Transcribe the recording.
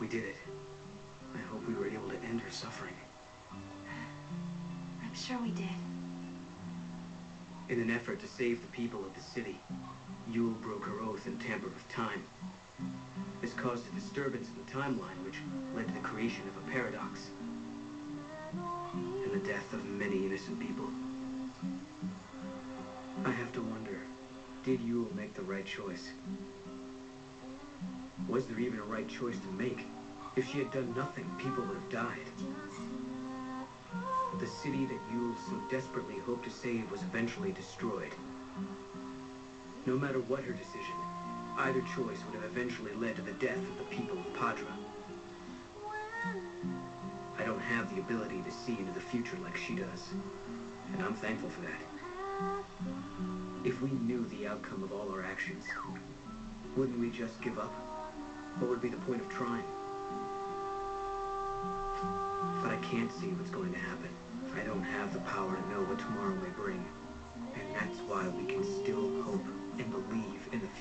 we did it. I hope we were able to end her suffering. I'm sure we did. In an effort to save the people of the city, Yeul broke her oath and tampered with time. This caused a disturbance in the timeline, which led to the creation of a paradox. And the death of many innocent people. I have to wonder, did Yeul make the right choice? Was there even a right choice to make? If she had done nothing, people would have died. The city that Yeul so desperately hoped to save was eventually destroyed. No matter what her decision, either choice would have eventually led to the death of the people of Paddra. I don't have the ability to see into the future like she does, and I'm thankful for that. If we knew the outcome of all our actions, wouldn't we just give up? What would be the point of trying? But I can't see what's going to happen. I don't have the power to know what tomorrow may bring. And that's why we can still hope and believe in the future.